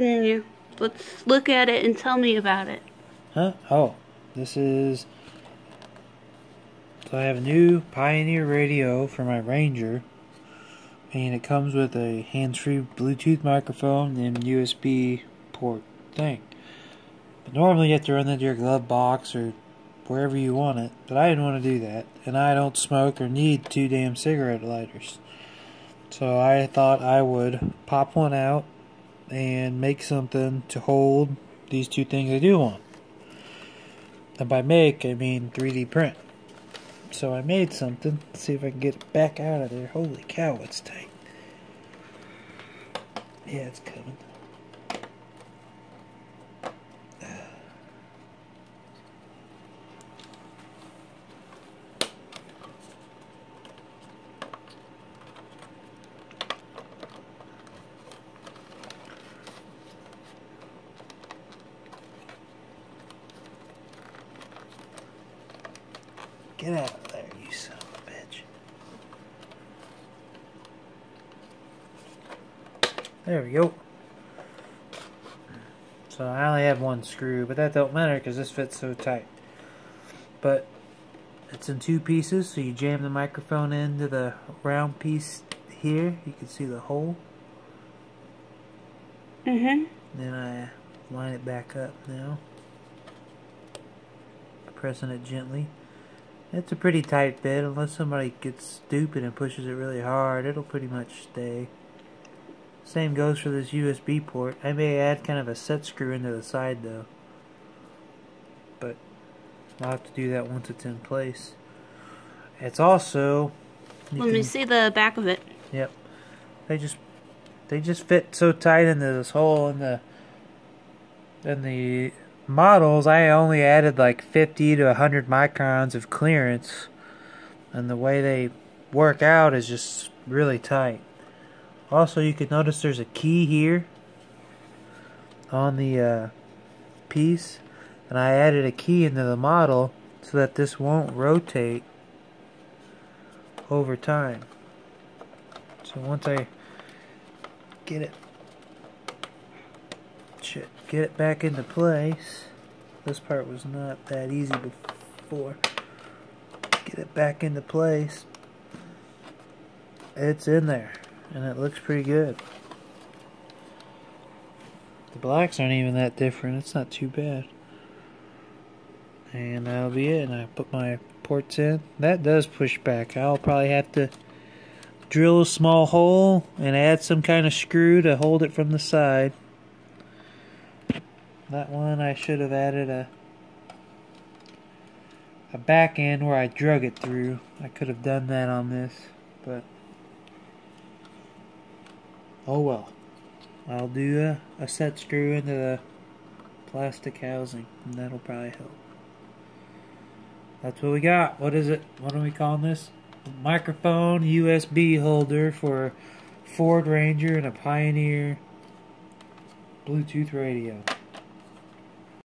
You. Let's look at it and tell me about it. Huh? Oh, this is. So I have a new Pioneer radio for my Ranger, and it comes with a hands-free Bluetooth microphone and USB port thing. But normally you have to run that to your glove box or wherever you want it, but I didn't want to do that, and I don't smoke or need two damn cigarette lighters. So I thought I would pop one out and make something to hold these two things I do want. And by make, I mean 3D print. So I made something. Let's see if I can get it back out of there. Holy cow, it's tight. Yeah, it's coming. Get out of there, you son of a bitch. There we go. So I only have one screw, but that don't matter because this fits so tight. But it's in two pieces, so you jam the microphone into the round piece here. You can see the hole. Mm-hmm. Then I line it back up now. Pressing it gently. It's a pretty tight bit. Unless somebody gets stupid and pushes it really hard, it'll pretty much stay. Same goes for this USB port. I may add kind of a set screw into the side though. But I'll have to do that once it's in place. It's also... Let me see the back of it. Yep. They just they just fit so tight into this hole in the in the models, I only added like 50 to 100 microns of clearance, and the way they work out is just really tight. Also, you can notice there's a key here on the uh, piece, and I added a key into the model so that this won't rotate over time. So once I get it get it back into place. This part was not that easy before. Get it back into place. It's in there, and it looks pretty good. The blacks aren't even that different. It's not too bad. And that'll be it. And I put my ports in. That does push back. I'll probably have to drill a small hole and add some kind of screw to hold it from the side. That one I should have added a a back end where I drug it through. I could have done that on this, but oh well. I'll do a, a set screw into the plastic housing, and that'll probably help. That's what we got. What is it? What are we calling this? A microphone USB holder for Ford Ranger and a Pioneer Bluetooth radio.